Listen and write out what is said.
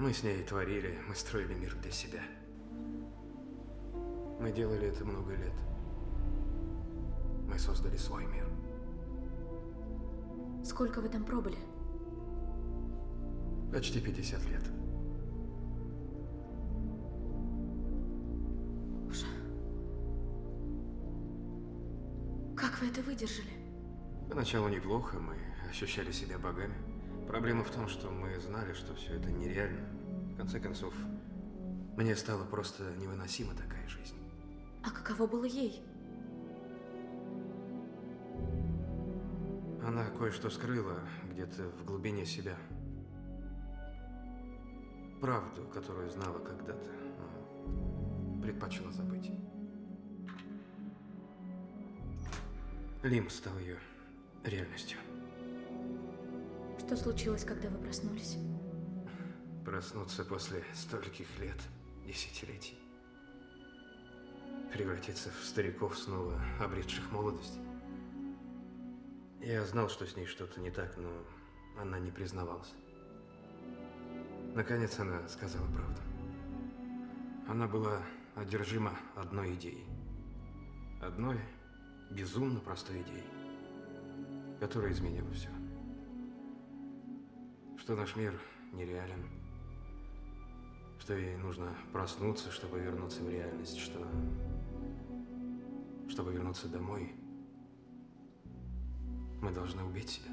Мы с ней творили, мы строили мир для себя. Мы делали это много лет. Мы создали свой мир. Сколько вы там пробыли? Почти 50 лет. Боже. Как вы это выдержали? Поначалу неплохо, мы ощущали себя богами. Проблема в том, что мы знали, что все это нереально. В конце концов, мне стала просто невыносима такая жизнь. А каково было ей? Она кое-что скрыла где-то в глубине себя. Правду, которую знала когда-то, но предпочла забыть. Лим стал ее реальностью. Что случилось, когда вы проснулись? Проснуться после стольких лет, десятилетий. Превратиться в стариков, снова обретших молодость. Я знал, что с ней что-то не так, но она не признавалась. Наконец она сказала правду. Она была одержима одной идеей. Одной безумно простой идеей, которая изменила все. Что наш мир нереален, что ей нужно проснуться, чтобы вернуться в реальность, что чтобы вернуться домой, мы должны убить себя.